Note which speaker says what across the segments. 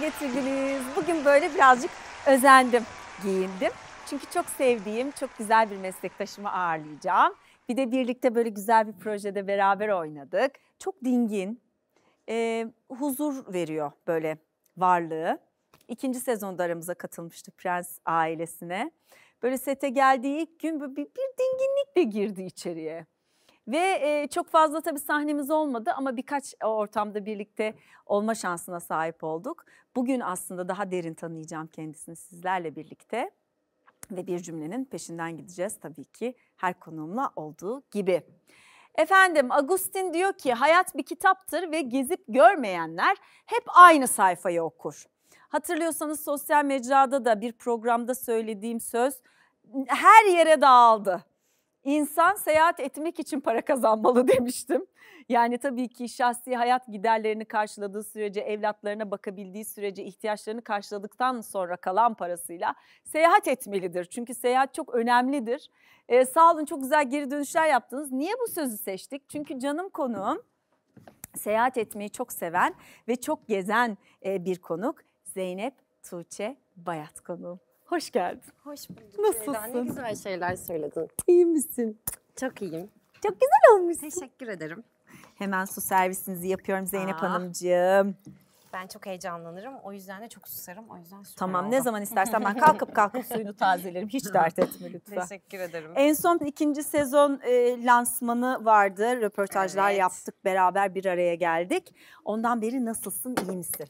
Speaker 1: Getirdiniz. Bugün böyle birazcık özendim, giyindim. Çünkü çok sevdiğim, çok güzel bir meslektaşımı ağırlayacağım. Bir de birlikte böyle güzel bir projede beraber oynadık. Çok dingin, e, huzur veriyor böyle varlığı. İkinci sezonda aramıza katılmıştı Prens ailesine. Böyle sete geldiği ilk gün bir, bir dinginlikle girdi içeriye. Ve e, çok fazla tabii sahnemiz olmadı ama birkaç ortamda birlikte olma şansına sahip olduk. Bugün aslında daha derin tanıyacağım kendisini sizlerle birlikte. Ve bir cümlenin peşinden gideceğiz tabii ki her konuğumla olduğu gibi. Efendim Agustin diyor ki hayat bir kitaptır ve gezip görmeyenler hep aynı sayfayı okur. Hatırlıyorsanız sosyal mecrada da bir programda söylediğim söz her yere dağıldı. İnsan seyahat etmek için para kazanmalı demiştim. Yani tabii ki şahsi hayat giderlerini karşıladığı sürece, evlatlarına bakabildiği sürece, ihtiyaçlarını karşıladıktan sonra kalan parasıyla seyahat etmelidir. Çünkü seyahat çok önemlidir. Ee, sağ olun çok güzel geri dönüşler yaptınız. Niye bu sözü seçtik? Çünkü canım konuğum seyahat etmeyi çok seven ve çok gezen e, bir konuk Zeynep Tuğçe Bayat konuğum. Hoş geldin.
Speaker 2: Hoş bulduk.
Speaker 1: Nasılsın?
Speaker 2: Ne güzel şeyler söyledin.
Speaker 1: İyi misin?
Speaker 2: Çok iyiyim.
Speaker 1: Çok güzel olmuşsun.
Speaker 2: Teşekkür ederim.
Speaker 1: Hemen su servisinizi yapıyorum Zeynep
Speaker 2: Aa.
Speaker 1: Hanımcığım.
Speaker 2: Ben çok heyecanlanırım. O yüzden de çok susarım. O yüzden
Speaker 1: Tamam ne zaman istersen ben kalkıp kalkıp suyunu tazelerim. Hiç dert etme lütfen.
Speaker 2: Teşekkür ederim.
Speaker 1: En son ikinci sezon e, lansmanı vardı. Röportajlar
Speaker 2: Evet.
Speaker 1: yaptık. Beraber bir araya geldik. Ondan beri nasılsın? iyi misin?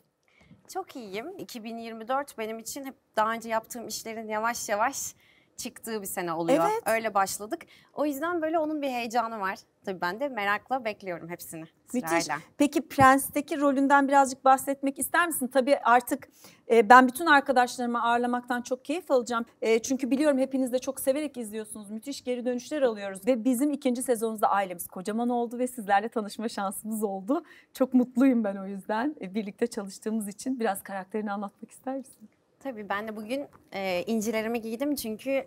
Speaker 2: Çok iyiyim. 2024 benim için hep daha önce yaptığım işlerin yavaş yavaş çıktığı bir sene oluyor.
Speaker 1: Evet.
Speaker 2: Öyle başladık. O yüzden böyle onun bir heyecanı var. Tabii ben de merakla bekliyorum hepsini
Speaker 1: Müthiş. Peki Prens'teki rolünden birazcık bahsetmek ister misin? Tabii artık e, ben bütün arkadaşlarımı ağırlamaktan çok keyif alacağım. E, çünkü biliyorum hepiniz de çok severek izliyorsunuz. Müthiş geri dönüşler alıyoruz. Ve bizim ikinci sezonumuzda ailemiz kocaman oldu ve sizlerle tanışma şansımız oldu. Çok mutluyum ben o yüzden. E, birlikte çalıştığımız için biraz karakterini anlatmak ister misin?
Speaker 2: Tabii ben de bugün e, incilerimi giydim çünkü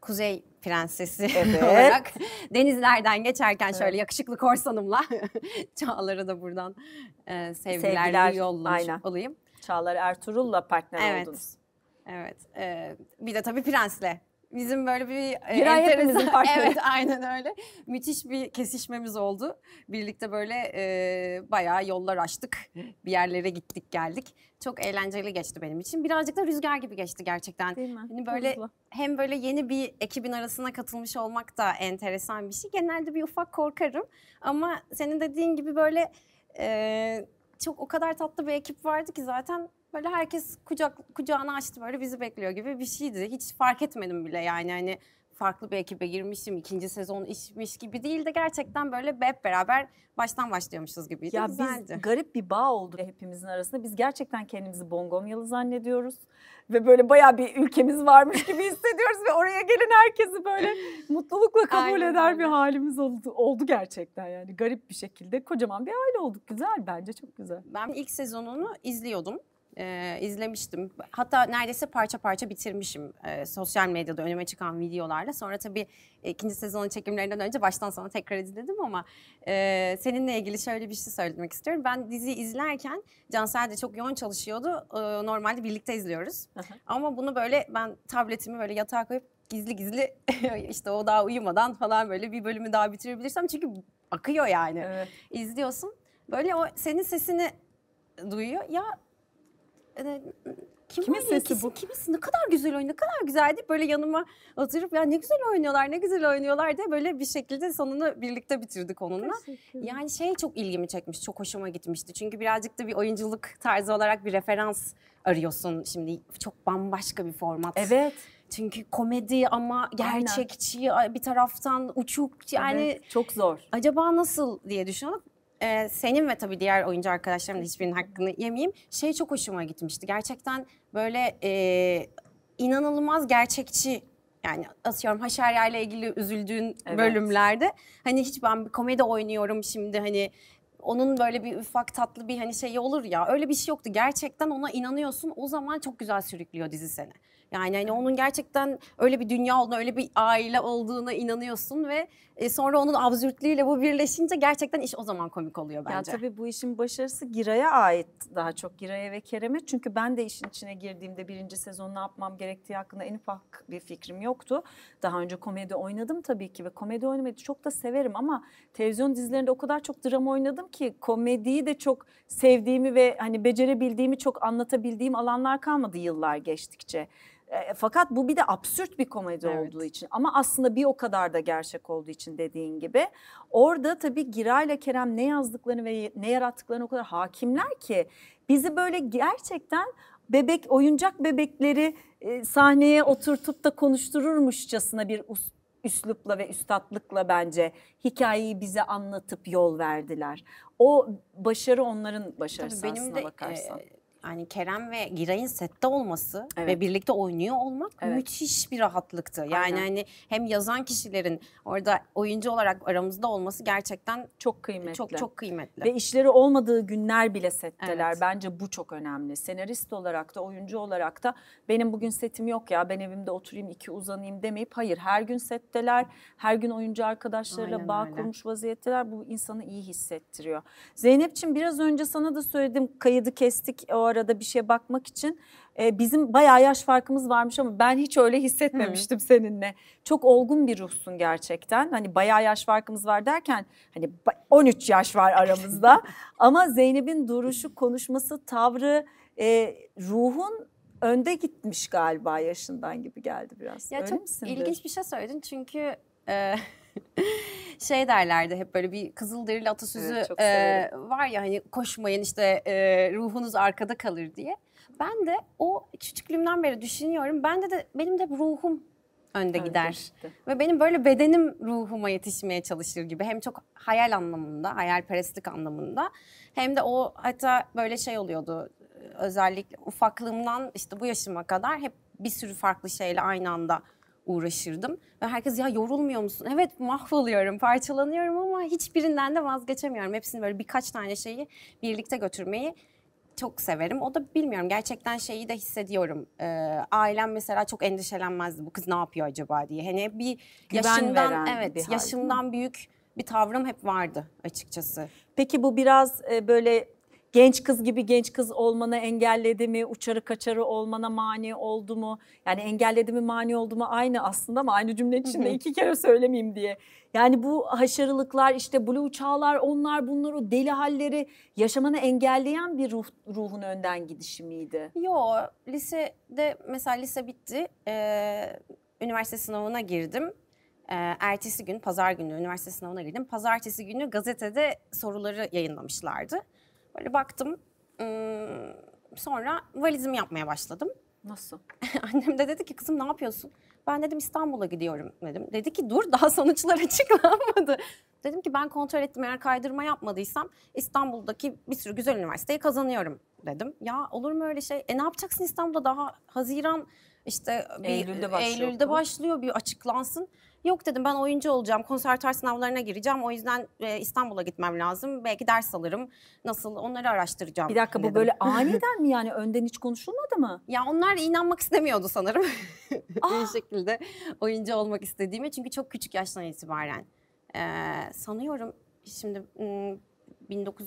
Speaker 2: Kuzey Prensesi
Speaker 1: Evet.
Speaker 2: olarak denizlerden geçerken şöyle yakışıklı korsanımla Çağlar'a da buradan e, sevgiler,
Speaker 1: Sevgiler,
Speaker 2: yollamış
Speaker 1: aynen.
Speaker 2: olayım.
Speaker 1: Çağlar Ertuğrul'la partner
Speaker 2: Evet.
Speaker 1: oldunuz.
Speaker 2: Evet. e, bir de tabii Prens'le. Bizim böyle bir e,
Speaker 1: Giray
Speaker 2: enteresan-
Speaker 1: partneri.
Speaker 2: Evet aynen öyle. Müthiş bir kesişmemiz oldu. Birlikte böyle e, bayağı yollar açtık. Bir yerlere gittik geldik. Çok eğlenceli geçti benim için. Birazcık da rüzgar gibi geçti gerçekten.
Speaker 1: Değil mi?
Speaker 2: Hani böyle
Speaker 1: Hızlı.
Speaker 2: hem böyle yeni bir ekibin arasına katılmış olmak da enteresan bir şey. Genelde bir ufak korkarım ama senin dediğin gibi böyle e, çok o kadar tatlı bir ekip vardı ki zaten böyle herkes kucak kucağını açtı böyle bizi bekliyor gibi bir şeydi. Hiç fark etmedim bile yani hani farklı bir ekibe girmişim ikinci sezon işmiş gibi değil de gerçekten böyle hep beraber baştan başlıyormuşuz gibiydi.
Speaker 1: Ya
Speaker 2: Güzeldi.
Speaker 1: biz garip bir bağ oldu hepimizin arasında. Biz gerçekten kendimizi Bongomyalı zannediyoruz. Ve böyle bayağı bir ülkemiz varmış gibi hissediyoruz. Ve oraya gelen herkesi böyle mutlulukla kabul
Speaker 2: Aynen
Speaker 1: eder bir
Speaker 2: öyle.
Speaker 1: halimiz oldu, oldu gerçekten yani. Garip bir şekilde kocaman bir aile olduk. Güzel bence çok güzel.
Speaker 2: Ben ilk sezonunu izliyordum. Ee, izlemiştim. Hatta neredeyse parça parça bitirmişim e, sosyal medyada önüme çıkan videolarla. Sonra tabii e, ikinci sezonun çekimlerinden önce baştan sona tekrar izledim ama e, seninle ilgili şöyle bir şey söylemek istiyorum. Ben diziyi izlerken Cansel de çok yoğun çalışıyordu. E, normalde birlikte izliyoruz.
Speaker 1: Hı hı.
Speaker 2: ama bunu böyle ben tabletimi böyle yatağa koyup gizli gizli işte o daha uyumadan falan böyle bir bölümü daha bitirebilirsem çünkü akıyor yani
Speaker 1: Evet.
Speaker 2: izliyorsun. Böyle o senin sesini duyuyor. Ya e, kim
Speaker 1: Kimin sesi bu?
Speaker 2: Kimin sesi? Ne kadar güzel oynuyor, ne kadar güzel deyip böyle yanıma oturup ya ne güzel oynuyorlar, ne güzel oynuyorlar diye böyle bir şekilde sonunu birlikte bitirdik onunla. Yani şey çok ilgimi çekmiş, çok hoşuma gitmişti. Çünkü birazcık da bir oyunculuk tarzı olarak bir referans arıyorsun şimdi. Çok bambaşka bir format.
Speaker 1: Evet.
Speaker 2: Çünkü komedi ama gerçekçi bir taraftan uçuk yani
Speaker 1: evet, çok zor.
Speaker 2: acaba nasıl diye düşünüyordum. Ee, senin ve tabii diğer oyuncu arkadaşlarımın da hiçbirinin hakkını yemeyeyim. Şey çok hoşuma gitmişti. Gerçekten böyle e, inanılmaz gerçekçi yani atıyorum Haşerya ile ilgili üzüldüğün
Speaker 1: Evet.
Speaker 2: bölümlerde hani hiç ben bir komedi oynuyorum şimdi hani onun böyle bir ufak tatlı bir hani şeyi olur ya öyle bir şey yoktu. Gerçekten ona inanıyorsun o zaman çok güzel sürüklüyor dizi seni. Yani hani onun gerçekten öyle bir dünya olduğuna, öyle bir aile olduğuna inanıyorsun ve e, sonra onun absürtlüğüyle bu birleşince gerçekten iş o zaman komik oluyor bence.
Speaker 1: Ya tabii bu işin başarısı Giray'a ait daha çok Giray'a ve Kerem'e. Çünkü ben de işin içine girdiğimde birinci sezon ne yapmam gerektiği hakkında en ufak bir fikrim yoktu. Daha önce komedi oynadım tabii ki ve komedi oynamayı çok da severim ama televizyon dizilerinde o kadar çok drama oynadım ki komediyi de çok sevdiğimi ve hani becerebildiğimi çok anlatabildiğim alanlar kalmadı yıllar geçtikçe. E, fakat bu bir de absürt bir komedi
Speaker 2: Evet.
Speaker 1: olduğu için ama aslında bir o kadar da gerçek olduğu için dediğin gibi. Orada tabii Giray ile Kerem ne yazdıklarını ve ne yarattıklarını o kadar hakimler ki bizi böyle gerçekten bebek oyuncak bebekleri e, sahneye oturtup da konuştururmuşçasına bir us- üslupla ve üstatlıkla bence hikayeyi bize anlatıp yol verdiler. O başarı onların başarısı
Speaker 2: Tabii benim
Speaker 1: aslına
Speaker 2: de
Speaker 1: bakarsan.
Speaker 2: e, yani Kerem ve Giray'ın sette olması
Speaker 1: Evet.
Speaker 2: ve birlikte oynuyor olmak
Speaker 1: Evet.
Speaker 2: müthiş bir rahatlıktı. Yani
Speaker 1: Aynen.
Speaker 2: hani hem yazan kişilerin orada oyuncu olarak aramızda olması gerçekten
Speaker 1: çok kıymetli.
Speaker 2: çok çok kıymetli.
Speaker 1: Ve işleri olmadığı günler bile setteler.
Speaker 2: Evet.
Speaker 1: Bence bu çok önemli. Senarist olarak da oyuncu olarak da benim bugün setim yok ya ben evimde oturayım iki uzanayım demeyip hayır her gün setteler. Her gün oyuncu arkadaşlarıyla
Speaker 2: Aynen
Speaker 1: bağ
Speaker 2: öyle.
Speaker 1: kurmuş vaziyetteler. Bu insanı iyi hissettiriyor. Zeynep'ciğim biraz önce sana da söyledim kaydı kestik o arada bir şeye bakmak için. Ee, bizim bayağı yaş farkımız varmış ama ben hiç öyle hissetmemiştim seninle. Çok olgun bir ruhsun gerçekten. Hani bayağı yaş farkımız var derken hani ba- 13 yaş var aramızda. ama Zeynep'in duruşu, konuşması, tavrı, e, ruhun önde gitmiş galiba yaşından gibi geldi biraz.
Speaker 2: Ya
Speaker 1: Öyle
Speaker 2: çok
Speaker 1: misindir?
Speaker 2: ilginç bir şey söyledin çünkü e, şey derlerdi hep böyle bir kızılderili atasözü
Speaker 1: Evet,
Speaker 2: e, var ya hani koşmayın işte e, ruhunuz arkada kalır diye. Ben de o küçüklüğümden beri düşünüyorum. Bende de benim de ruhum önde gider. Ve benim böyle bedenim ruhuma yetişmeye çalışır gibi. Hem çok hayal anlamında, hayalperestlik anlamında. Hem de o hatta böyle şey oluyordu. Özellikle ufaklığımdan işte bu yaşıma kadar hep bir sürü farklı şeyle aynı anda uğraşırdım. Ve herkes ya yorulmuyor musun? Evet mahvoluyorum, parçalanıyorum ama hiçbirinden de vazgeçemiyorum. Hepsini böyle birkaç tane şeyi birlikte götürmeyi çok severim. O da bilmiyorum gerçekten şeyi de hissediyorum. Ee, ailem mesela çok endişelenmezdi bu kız ne yapıyor acaba diye. Hani bir
Speaker 1: Güven
Speaker 2: yaşımdan
Speaker 1: bir
Speaker 2: evet
Speaker 1: mi?
Speaker 2: yaşımdan büyük bir tavrım hep vardı açıkçası.
Speaker 1: Peki bu biraz e, böyle genç kız gibi genç kız olmanı engelledi mi? Uçarı kaçarı olmana mani oldu mu? Yani engelledi mi mani oldu mu? Aynı aslında ama aynı cümlenin içinde iki kere söylemeyeyim diye. Yani bu haşarılıklar işte blue çağlar onlar bunlar o deli halleri yaşamanı engelleyen bir ruh, ruhun önden gidişi miydi?
Speaker 2: Yo lisede mesela lise bitti. Ee, üniversite sınavına girdim. Ee, ertesi gün pazar günü üniversite sınavına girdim. Pazartesi günü gazetede soruları yayınlamışlardı. Böyle baktım. ım, sonra valizimi yapmaya başladım.
Speaker 1: Nasıl?
Speaker 2: Annem de dedi ki kızım ne yapıyorsun? Ben dedim İstanbul'a gidiyorum dedim. Dedi ki dur daha sonuçlar açıklanmadı. Dedim ki ben kontrol ettim eğer kaydırma yapmadıysam İstanbul'daki bir sürü güzel üniversiteyi kazanıyorum dedim. Ya olur mu öyle şey? E ne yapacaksın İstanbul'da daha Haziran işte bir,
Speaker 1: Eylül'de başlıyor
Speaker 2: Eylül'de başlıyor bir açıklansın. Yok dedim ben oyuncu olacağım, konservatuar sınavlarına gireceğim. O yüzden e, İstanbul'a gitmem lazım. Belki ders alırım. Nasıl onları araştıracağım.
Speaker 1: Bir dakika
Speaker 2: dedim.
Speaker 1: bu böyle aniden mi yani önden hiç konuşulmadı mı?
Speaker 2: Ya onlar inanmak istemiyordu sanırım.
Speaker 1: Ah!
Speaker 2: bir şekilde oyuncu olmak istediğimi. Çünkü çok küçük yaştan itibaren. Ee, sanıyorum şimdi hmm, 19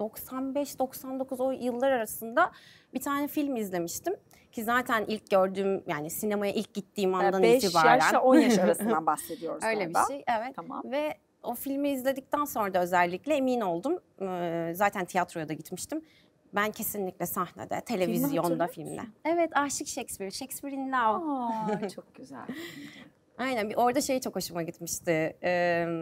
Speaker 2: 95-99 o yıllar arasında bir tane film izlemiştim. Ki zaten ilk gördüğüm yani sinemaya ilk gittiğim andan
Speaker 1: 5
Speaker 2: itibaren.
Speaker 1: 5 yaşla 10 yaş arasından bahsediyoruz
Speaker 2: Öyle
Speaker 1: galiba.
Speaker 2: bir şey evet.
Speaker 1: Tamam.
Speaker 2: Ve o filmi izledikten sonra da özellikle emin oldum. Ee, zaten tiyatroya da gitmiştim. Ben kesinlikle sahnede, televizyonda, filmde. Evet, Aşık Shakespeare, Shakespeare in Love.
Speaker 1: Aa, çok güzel.
Speaker 2: Aynen, bir orada şey çok hoşuma gitmişti. Ee,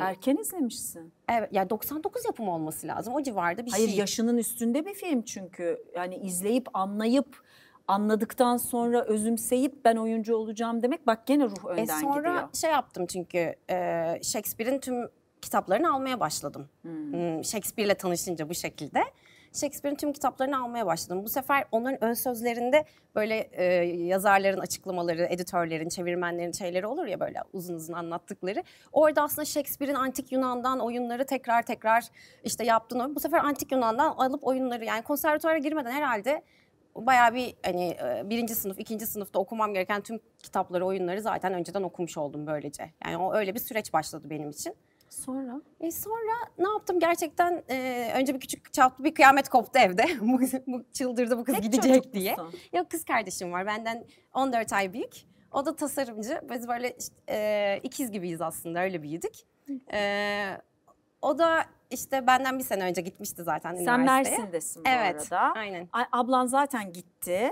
Speaker 1: Erken izlemişsin.
Speaker 2: evet, ya 99 yapımı olması lazım. O civarda bir
Speaker 1: Hayır
Speaker 2: şey.
Speaker 1: yaşının üstünde bir film çünkü. Yani izleyip anlayıp anladıktan sonra özümseyip ben oyuncu olacağım demek bak gene ruh önden
Speaker 2: E sonra
Speaker 1: gidiyor.
Speaker 2: şey yaptım çünkü e, Shakespeare'in tüm kitaplarını almaya başladım.
Speaker 1: Hmm.
Speaker 2: Hmm, Shakespeare'le tanışınca bu şekilde. Shakespeare'in tüm kitaplarını almaya başladım. Bu sefer onların ön sözlerinde böyle e, yazarların açıklamaları, editörlerin, çevirmenlerin şeyleri olur ya böyle uzun uzun anlattıkları. Orada aslında Shakespeare'in antik Yunan'dan oyunları tekrar tekrar işte yaptığını. Bu sefer antik Yunan'dan alıp oyunları yani konservatuvara girmeden herhalde bayağı bir hani e, birinci sınıf, ikinci sınıfta okumam gereken tüm kitapları, oyunları zaten önceden okumuş oldum böylece. Yani o öyle bir süreç başladı benim için.
Speaker 1: Sonra?
Speaker 2: E sonra ne yaptım gerçekten e, önce bir küçük çaplı bir kıyamet koptu evde. bu, bu çıldırdı bu kız
Speaker 1: Tek
Speaker 2: gidecek diye.
Speaker 1: musun?
Speaker 2: Yok kız kardeşim var benden 14 ay büyük. O da tasarımcı. Biz böyle işte, e, ikiz gibiyiz aslında öyle büyüdük. E, o da işte benden bir sene önce gitmişti zaten
Speaker 1: Sen
Speaker 2: üniversiteye.
Speaker 1: Mersin'desin bu
Speaker 2: Evet,
Speaker 1: arada.
Speaker 2: aynen.
Speaker 1: Ay, ablan zaten gitti.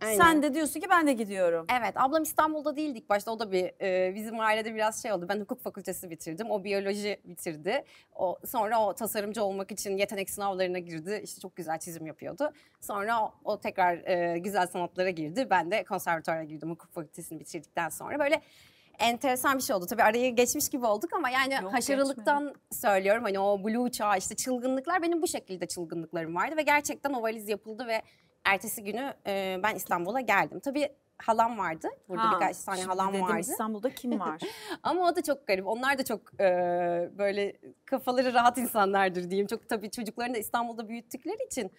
Speaker 2: Aynen.
Speaker 1: Sen de diyorsun ki ben de gidiyorum.
Speaker 2: Evet, ablam İstanbul'da değildi ilk başta. O da bir e, bizim ailede biraz şey oldu. Ben hukuk fakültesi bitirdim. O biyoloji bitirdi. O sonra o tasarımcı olmak için yetenek sınavlarına girdi. İşte çok güzel çizim yapıyordu. Sonra o, o tekrar e, güzel sanatlara girdi. Ben de konservatuvara girdim hukuk fakültesini bitirdikten sonra. Böyle enteresan bir şey oldu. Tabii arayı geçmiş gibi olduk ama yani
Speaker 1: Yok,
Speaker 2: haşarılıktan söylüyorum. Hani o blue çağ işte çılgınlıklar benim bu şekilde çılgınlıklarım vardı ve gerçekten o valiz yapıldı ve ertesi günü e, ben İstanbul'a geldim. Tabii halam vardı. Burada
Speaker 1: Ha,
Speaker 2: birkaç tane halam
Speaker 1: dedim,
Speaker 2: vardı.
Speaker 1: İstanbul'da kim var?
Speaker 2: Ama o da çok garip. Onlar da çok e, böyle kafaları rahat insanlardır diyeyim. Çok tabii çocuklarını da İstanbul'da büyüttükleri için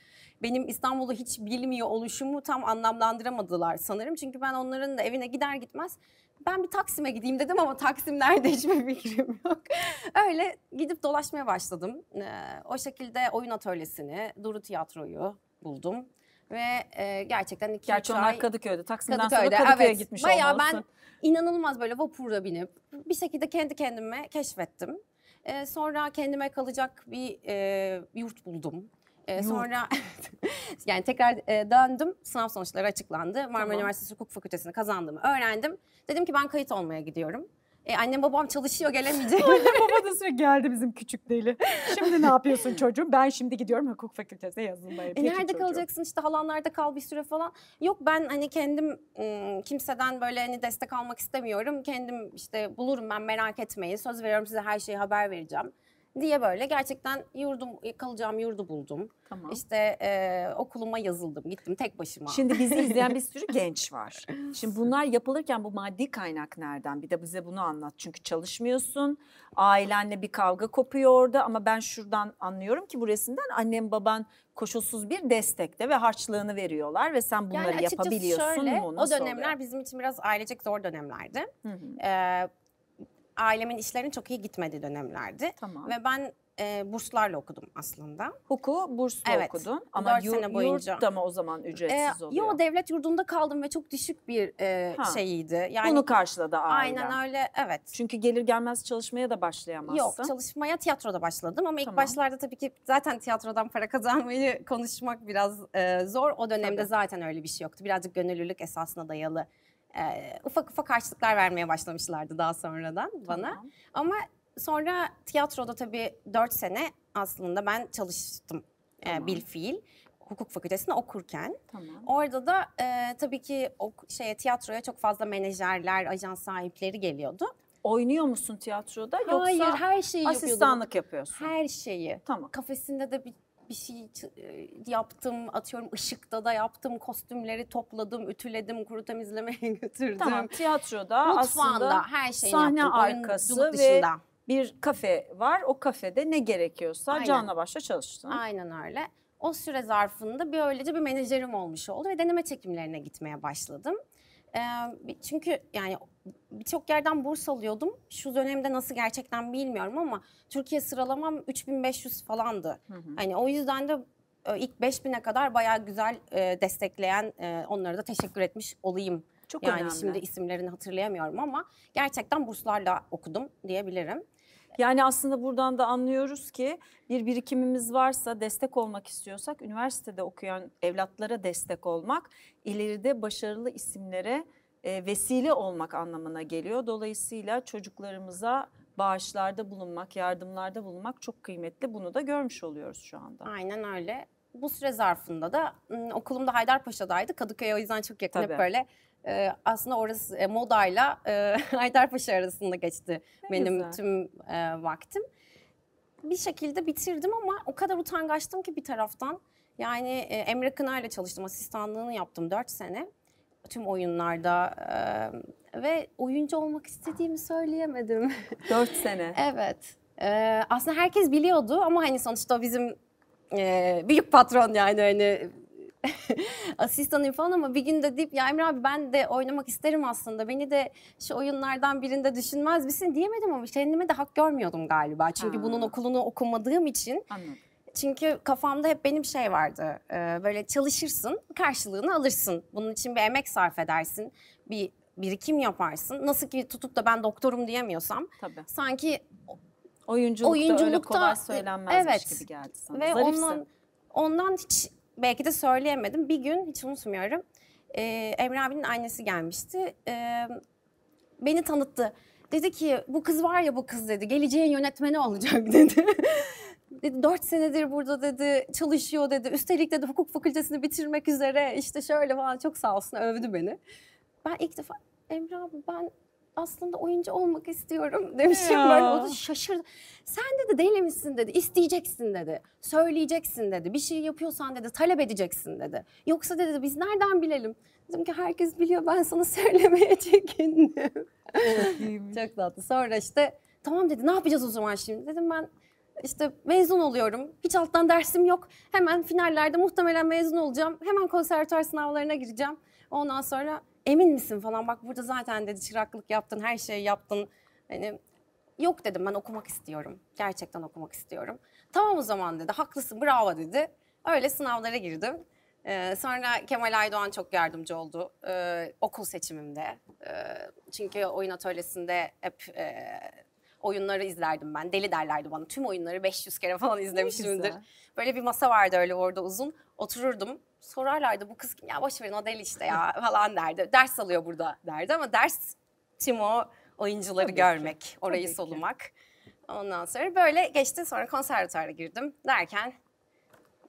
Speaker 2: benim İstanbul'u hiç bilmiyor oluşumu tam anlamlandıramadılar sanırım. Çünkü ben onların da evine gider gitmez ben bir Taksim'e gideyim dedim ama Taksim nerede hiçbir fikrim yok. Öyle gidip dolaşmaya başladım. E, o şekilde oyun atölyesini, Duru Tiyatro'yu buldum. Ve e, gerçekten iki
Speaker 1: Gerçi
Speaker 2: üç
Speaker 1: onlar
Speaker 2: ay...
Speaker 1: Kadıköy'de. Taksim'den
Speaker 2: Kadıköy'de,
Speaker 1: sonra Kadıköy'e
Speaker 2: evet.
Speaker 1: gitmiş
Speaker 2: Bayağı
Speaker 1: olmalısın.
Speaker 2: ben inanılmaz böyle vapurda binip bir şekilde kendi kendime keşfettim. Ee, sonra kendime kalacak bir e, yurt buldum. Ee, sonra yani tekrar e, döndüm. Sınav sonuçları açıklandı. Marmara
Speaker 1: Tamam.
Speaker 2: Üniversitesi Hukuk Fakültesini kazandığımı öğrendim. Dedim ki ben kayıt olmaya gidiyorum. E, annem babam çalışıyor gelemeyecek.
Speaker 3: Baba da sürekli geldi bizim küçük deli. Şimdi ne yapıyorsun çocuğum? Ben şimdi gidiyorum hukuk fakültesine yazılmaya.
Speaker 2: E
Speaker 3: Peki
Speaker 2: nerede
Speaker 3: çocuğum.
Speaker 2: kalacaksın işte halanlarda kal bir süre falan. Yok ben hani kendim kimseden böyle hani destek almak istemiyorum. Kendim işte bulurum ben merak etmeyin. Söz veriyorum size her şeyi haber vereceğim diye böyle gerçekten yurdum kalacağım yurdu buldum.
Speaker 1: Tamam.
Speaker 2: İşte e, okuluma yazıldım gittim tek başıma.
Speaker 1: Şimdi bizi izleyen bir sürü genç var. Şimdi bunlar yapılırken bu maddi kaynak nereden? Bir de bize bunu anlat. Çünkü çalışmıyorsun. Ailenle bir kavga kopuyor orada ama ben şuradan anlıyorum ki bu resimden annem baban koşulsuz bir destekte ve harçlığını veriyorlar ve sen bunları
Speaker 2: yani
Speaker 1: yapabiliyorsun
Speaker 2: şöyle,
Speaker 1: mu?
Speaker 2: o
Speaker 1: Nasıl
Speaker 2: dönemler
Speaker 1: oluyor?
Speaker 2: bizim için biraz ailecek zor dönemlerdi.
Speaker 1: Hı hı,
Speaker 2: E, ailemin işlerinin çok iyi gitmediği dönemlerdi.
Speaker 1: Tamam.
Speaker 2: Ve ben e, burslarla okudum aslında.
Speaker 1: Hukuku burslu
Speaker 2: Evet,
Speaker 1: okudun ama yurt,
Speaker 2: sene boyunca.
Speaker 1: yurt da mı o zaman ücretsiz
Speaker 2: Ee,
Speaker 1: oluyor?
Speaker 2: yo devlet yurdunda kaldım ve çok düşük bir e,
Speaker 1: Ha.
Speaker 2: şeyiydi. Yani
Speaker 1: Bunu karşıladı ailen.
Speaker 2: aynen öyle evet.
Speaker 1: Çünkü gelir gelmez çalışmaya da başlayamazsın.
Speaker 2: Yok çalışmaya tiyatroda başladım ama ilk
Speaker 1: Tamam.
Speaker 2: başlarda tabii ki zaten tiyatrodan para kazanmayı konuşmak biraz e, zor. O dönemde
Speaker 1: Tabii.
Speaker 2: zaten öyle bir şey yoktu. Birazcık gönüllülük esasına dayalı e, ufak ufak harçlıklar vermeye başlamışlardı daha sonradan bana.
Speaker 1: Tamam.
Speaker 2: Ama sonra tiyatroda tabii dört sene aslında ben çalıştım e,
Speaker 1: Tamam.
Speaker 2: bil fiil hukuk fakültesinde okurken.
Speaker 1: Tamam.
Speaker 2: Orada da e, tabii ki o şeye tiyatroya çok fazla menajerler, ajans sahipleri geliyordu.
Speaker 1: Oynuyor musun tiyatroda yoksa
Speaker 2: Hayır, her şeyi yapıyordum.
Speaker 1: asistanlık yapıyorsun?
Speaker 2: Her şeyi.
Speaker 1: Tamam.
Speaker 2: Kafesinde de bir bir şey e, yaptım, atıyorum ışıkta da yaptım, kostümleri topladım, ütüledim, kuru temizlemeye götürdüm.
Speaker 1: Tamam tiyatroda
Speaker 2: Mutfağında
Speaker 1: aslında
Speaker 2: her şeyini
Speaker 1: sahne
Speaker 2: yaptım.
Speaker 1: arkası ve
Speaker 2: dışında.
Speaker 1: bir kafe var. O kafede ne gerekiyorsa
Speaker 2: Aynen.
Speaker 1: canla başla çalıştın.
Speaker 2: Aynen öyle. O süre zarfında böylece bir menajerim olmuş oldu ve deneme çekimlerine gitmeye başladım. Çünkü yani birçok yerden burs alıyordum. Şu dönemde nasıl gerçekten bilmiyorum ama Türkiye sıralamam 3500 falandı.
Speaker 1: Hı hı.
Speaker 2: Hani o yüzden de e, ilk 5000'e kadar bayağı güzel e, destekleyen e, onlara da teşekkür etmiş olayım.
Speaker 1: Çok
Speaker 2: yani
Speaker 1: önemli.
Speaker 2: şimdi isimlerini hatırlayamıyorum ama gerçekten burslarla okudum diyebilirim.
Speaker 1: Yani aslında buradan da anlıyoruz ki bir birikimimiz varsa destek olmak istiyorsak üniversitede okuyan evlatlara destek olmak ileride başarılı isimlere e, vesile olmak anlamına geliyor. Dolayısıyla çocuklarımıza bağışlarda bulunmak, yardımlarda bulunmak çok kıymetli. Bunu da görmüş oluyoruz şu anda.
Speaker 2: Aynen öyle. Bu süre zarfında da m, okulum da Haydarpaşa'daydı. Kadıköy'e o yüzden çok yakın
Speaker 1: Tabii.
Speaker 2: hep böyle. E, aslında orası e, modayla e, Haydarpaşa arasında geçti
Speaker 1: Ne
Speaker 2: benim
Speaker 1: güzel.
Speaker 2: tüm e, vaktim. Bir şekilde bitirdim ama o kadar utangaçtım ki bir taraftan. Yani e, Emre Kınar'la çalıştım. Asistanlığını yaptım 4 sene. Tüm oyunlarda. e, ve oyuncu olmak istediğimi söyleyemedim.
Speaker 1: Dört sene.
Speaker 2: evet. E, aslında herkes biliyordu ama hani sonuçta bizim e, büyük patron yani hani asistanıyım falan ama bir gün de deyip ya Emre abi ben de oynamak isterim aslında. Beni de şu oyunlardan birinde düşünmez misin diyemedim ama kendime de hak görmüyordum galiba. Çünkü
Speaker 1: Ha.
Speaker 2: bunun okulunu okumadığım için.
Speaker 1: Anladım.
Speaker 2: Çünkü kafamda hep benim şey vardı. e, böyle çalışırsın, karşılığını alırsın. Bunun için bir emek sarf edersin. Bir birikim yaparsın. Nasıl ki tutup da ben doktorum diyemiyorsam
Speaker 1: Tabii.
Speaker 2: sanki
Speaker 1: Oyunculukta, öyle
Speaker 2: Oyunculukta,
Speaker 1: kolay söylenmezmiş
Speaker 2: evet.
Speaker 1: gibi geldi sana.
Speaker 2: Ve
Speaker 1: Zarifsin.
Speaker 2: ondan ondan hiç belki de söyleyemedim. Bir gün hiç unutmuyorum. Ee, Emre abinin annesi gelmişti. Ee, beni tanıttı. Dedi ki bu kız var ya bu kız dedi. Geleceğin yönetmeni olacak dedi. dedi dört senedir burada dedi çalışıyor dedi. Üstelik dedi hukuk fakültesini bitirmek üzere işte şöyle falan çok sağ olsun övdü beni. Ben ilk defa Emre abi ben aslında oyuncu olmak istiyorum demişim.
Speaker 1: Ya.
Speaker 2: Böyle o da şaşırdı. Sen dedi deli misin dedi. İsteyeceksin dedi. Söyleyeceksin dedi. Bir şey yapıyorsan dedi talep edeceksin dedi. Yoksa dedi biz nereden bilelim? Dedim ki herkes biliyor ben sana söylemeye çekindim. Çok tatlı. Sonra işte tamam dedi ne yapacağız o zaman şimdi? Dedim ben işte mezun oluyorum. Hiç alttan dersim yok. Hemen finallerde muhtemelen mezun olacağım. Hemen konservatuar sınavlarına gireceğim. Ondan sonra emin misin falan bak burada zaten dedi çıraklık yaptın, her şeyi yaptın. Hani yok dedim ben okumak istiyorum. Gerçekten okumak istiyorum. Tamam o zaman dedi. Haklısın bravo dedi. Öyle sınavlara girdim. Ee, sonra Kemal Aydoğan çok yardımcı oldu ee, okul seçimimde. Ee, çünkü oyun atölyesinde hep e, oyunları izlerdim ben. Deli derlerdi bana. Tüm oyunları 500 kere falan izlemişimdir. Böyle bir masa vardı öyle orada uzun. Otururdum. Sorarlardı bu kız kim ya boş verin o deli işte ya falan derdi. Ders alıyor burada derdi ama ders tüm o oyuncuları
Speaker 1: Tabii ki,
Speaker 2: görmek, orayı
Speaker 1: tabii ki.
Speaker 2: solumak. Ondan sonra böyle geçti. Sonra konservatuara girdim derken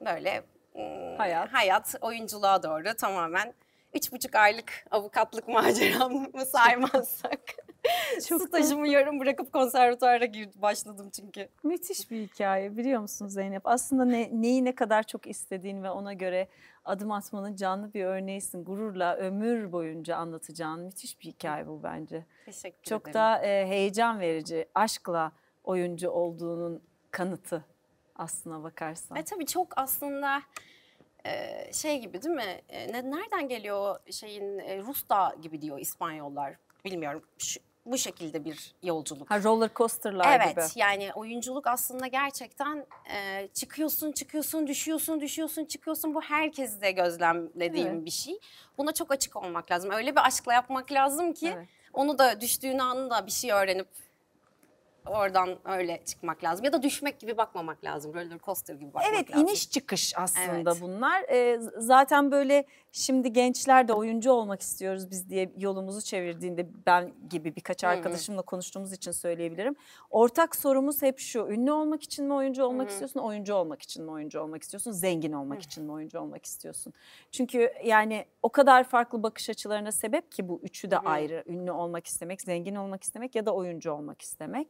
Speaker 2: böyle ım,
Speaker 1: Hayat.
Speaker 2: hayat oyunculuğa doğru tamamen üç buçuk aylık avukatlık maceramı saymazsak.
Speaker 1: Çok
Speaker 2: Stajımı yarım bırakıp konservatuara girdim, başladım çünkü.
Speaker 1: Müthiş bir hikaye biliyor musun Zeynep? Aslında ne, neyi ne kadar çok istediğin ve ona göre adım atmanın canlı bir örneğisin. Gururla ömür boyunca anlatacağın müthiş bir hikaye bu bence.
Speaker 2: Teşekkür
Speaker 1: Çok
Speaker 2: ederim.
Speaker 1: da e, heyecan verici, aşkla oyuncu olduğunun kanıtı aslına bakarsan.
Speaker 2: E tabii çok aslında e, şey gibi değil mi? E, ne- nereden geliyor şeyin e, Rusta gibi diyor İspanyollar. Bilmiyorum. Şu- bu şekilde bir yolculuk.
Speaker 1: Ha roller coaster'lar
Speaker 2: Evet
Speaker 1: gibi.
Speaker 2: yani oyunculuk aslında gerçekten e, çıkıyorsun çıkıyorsun düşüyorsun düşüyorsun çıkıyorsun bu herkes de gözlemlediğim
Speaker 1: Evet.
Speaker 2: bir şey. Buna çok açık olmak lazım. Öyle bir aşkla yapmak lazım ki
Speaker 1: Evet.
Speaker 2: onu da düştüğün anında bir şey öğrenip oradan öyle çıkmak lazım. Ya da düşmek gibi bakmamak lazım. Roller coaster gibi bakmak
Speaker 1: Evet
Speaker 2: lazım.
Speaker 1: iniş çıkış aslında
Speaker 2: Evet.
Speaker 1: bunlar. Ee, zaten böyle şimdi gençler de oyuncu olmak istiyoruz biz diye yolumuzu çevirdiğinde ben gibi birkaç arkadaşımla konuştuğumuz için söyleyebilirim. Ortak sorumuz hep şu. Ünlü olmak için mi oyuncu olmak istiyorsun? Oyuncu olmak için mi oyuncu olmak istiyorsun? Zengin olmak için mi oyuncu olmak istiyorsun? Çünkü yani o kadar farklı bakış açılarına sebep ki bu üçü de ayrı. Ünlü olmak istemek, zengin olmak istemek ya da oyuncu olmak istemek.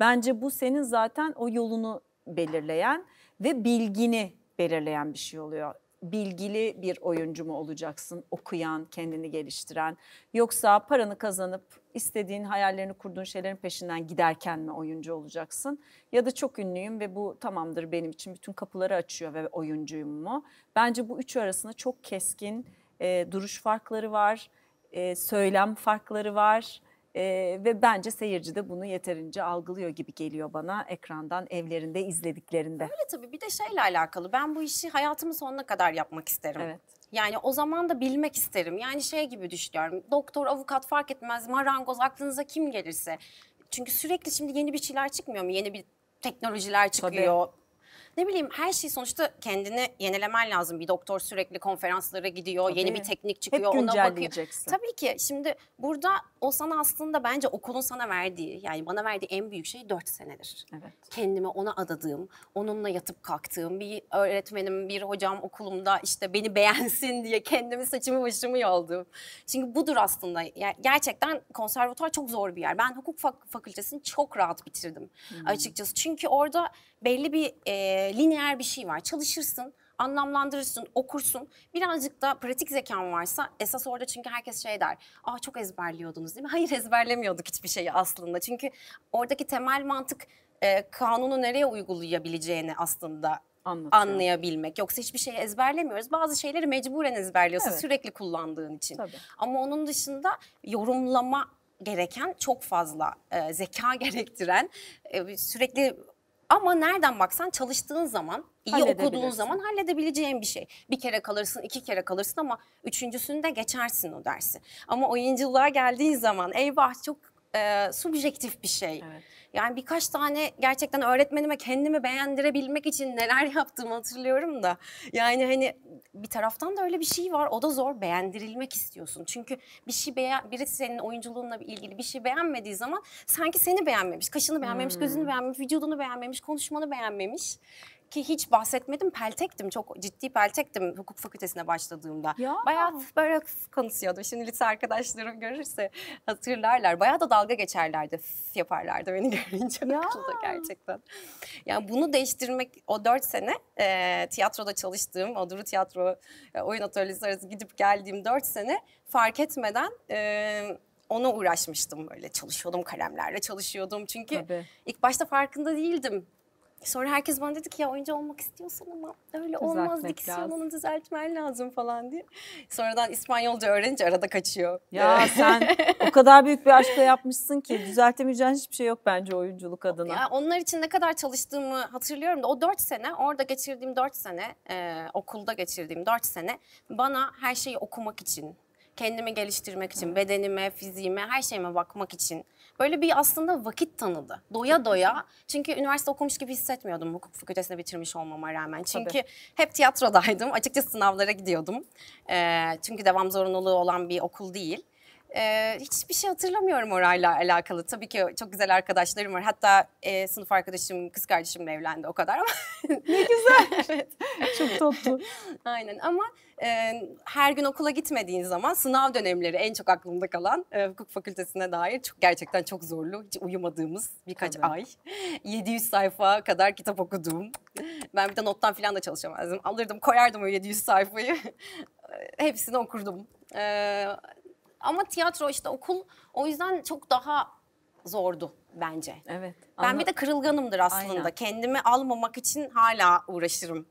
Speaker 1: Bence bu senin zaten o yolunu belirleyen ve bilgini belirleyen bir şey oluyor. Bilgili bir oyuncu mu olacaksın, okuyan, kendini geliştiren yoksa paranı kazanıp istediğin hayallerini kurduğun şeylerin peşinden giderken mi oyuncu olacaksın? Ya da çok ünlüyüm ve bu tamamdır benim için bütün kapıları açıyor ve oyuncuyum mu? Bence bu üçü arasında çok keskin e, duruş farkları var, e, söylem farkları var. Ee, ve bence seyirci de bunu yeterince algılıyor gibi geliyor bana ekrandan evlerinde izlediklerinde.
Speaker 2: Öyle tabii bir de şeyle alakalı. Ben bu işi hayatımın sonuna kadar yapmak isterim.
Speaker 1: Evet.
Speaker 2: Yani o zaman da bilmek isterim. Yani şey gibi düşünüyorum. Doktor, avukat fark etmez. Marangoz aklınıza kim gelirse. Çünkü sürekli şimdi yeni bir şeyler çıkmıyor mu? Yeni bir teknolojiler çıkıyor. Ne bileyim her şey sonuçta kendini yenilemen lazım. Bir doktor sürekli konferanslara gidiyor. Yeni
Speaker 1: Tabii.
Speaker 2: bir teknik
Speaker 1: Hep
Speaker 2: çıkıyor. ona bakıyor. Tabii ki şimdi burada o sana aslında bence okulun sana verdiği yani bana verdiği en büyük şey dört senedir
Speaker 1: Evet.
Speaker 2: kendimi ona adadığım, onunla yatıp kalktığım bir öğretmenim, bir hocam okulumda işte beni beğensin diye kendimi saçımı başımı yoldum. Çünkü budur aslında. Ya- gerçekten konservatuar çok zor bir yer. Ben hukuk fak- fakültesini çok rahat bitirdim açıkçası. Çünkü orada belli bir e, lineer bir şey var. Çalışırsın, anlamlandırırsın, okursun. Birazcık da pratik zekan varsa esas orada çünkü herkes şey der. Aa çok ezberliyordunuz değil mi? Hayır ezberlemiyorduk hiçbir şeyi aslında. Çünkü oradaki temel mantık e, kanunu nereye uygulayabileceğini aslında
Speaker 3: Anlatıyor.
Speaker 2: anlayabilmek. Yoksa hiçbir şeyi ezberlemiyoruz. Bazı şeyleri mecburen ezberliyorsun
Speaker 3: Evet.
Speaker 2: sürekli kullandığın için.
Speaker 3: Tabii.
Speaker 2: Ama onun dışında yorumlama gereken çok fazla e, zeka gerektiren e, sürekli ama nereden baksan çalıştığın zaman, iyi okuduğun zaman halledebileceğin bir şey. Bir kere kalırsın, iki kere kalırsın ama üçüncüsünde geçersin o dersi. Ama oyunculuğa geldiğin zaman eyvah çok e, subjektif bir şey.
Speaker 3: Evet.
Speaker 2: Yani birkaç tane gerçekten öğretmenime kendimi beğendirebilmek için neler yaptığımı hatırlıyorum da. Yani hani bir taraftan da öyle bir şey var. O da zor. Beğendirilmek istiyorsun. Çünkü bir şey beğen, birisi senin oyunculuğunla ilgili bir şey beğenmediği zaman sanki seni beğenmemiş, kaşını beğenmemiş, gözünü beğenmemiş, vücudunu beğenmemiş, konuşmanı beğenmemiş. Ki hiç bahsetmedim peltektim. Çok ciddi peltektim hukuk fakültesine başladığımda.
Speaker 3: Ya.
Speaker 2: Bayağı böyle konuşuyordum. Şimdi lise arkadaşlarım görürse hatırlarlar. Bayağı da dalga geçerlerdi. F yaparlardı beni görünce
Speaker 3: Ya.
Speaker 2: okulda gerçekten. Yani bunu değiştirmek o dört sene e, tiyatroda çalıştığım, Oduru Tiyatro e, oyun atölyesi arası gidip geldiğim dört sene fark etmeden e, ona uğraşmıştım böyle çalışıyordum kalemlerle çalışıyordum çünkü
Speaker 3: Tabii.
Speaker 2: ilk başta farkında değildim. Sonra herkes bana dedi ki ya oyuncu olmak istiyorsan ama öyle olmaz
Speaker 3: Düzeltmek
Speaker 2: diksiyonunu düzeltmen lazım falan diye. Sonradan İspanyolca öğrenince arada kaçıyor.
Speaker 1: Ya sen o kadar büyük bir aşkla yapmışsın ki düzeltemeyeceğin hiçbir şey yok bence oyunculuk adına.
Speaker 2: Ya onlar için ne kadar çalıştığımı hatırlıyorum da o dört sene, orada geçirdiğim dört sene, e, okulda geçirdiğim dört sene bana her şeyi okumak için, kendimi geliştirmek için, bedenime, fiziğime, her şeyime bakmak için böyle bir aslında vakit tanıdı. Doya doya. Çünkü üniversite okumuş gibi hissetmiyordum hukuk fakültesini bitirmiş olmama rağmen. Çünkü hep tiyatrodaydım. Açıkçası sınavlara gidiyordum. E, çünkü devam zorunluluğu olan bir okul değil. Ee, hiçbir şey hatırlamıyorum orayla alakalı. Tabii ki çok güzel arkadaşlarım var. Hatta e, sınıf arkadaşım, kız kardeşimle evlendi o kadar ama. ne güzel. evet.
Speaker 3: Çok tatlı.
Speaker 2: Aynen ama e, her gün okula gitmediğin zaman sınav dönemleri en çok aklımda kalan e, hukuk fakültesine dair çok gerçekten çok zorlu. Hiç uyumadığımız birkaç
Speaker 1: Tabii.
Speaker 2: ay. 700 sayfa kadar kitap okuduğum. Ben bir de nottan falan da çalışamazdım. Alırdım koyardım o 700 sayfayı. Hepsini okurdum. Ee, ama tiyatro işte okul o yüzden çok daha zordu bence.
Speaker 1: Evet.
Speaker 2: Ben
Speaker 1: anla-
Speaker 2: bir de kırılganımdır aslında.
Speaker 1: Aynen.
Speaker 2: Kendimi almamak için hala uğraşırım.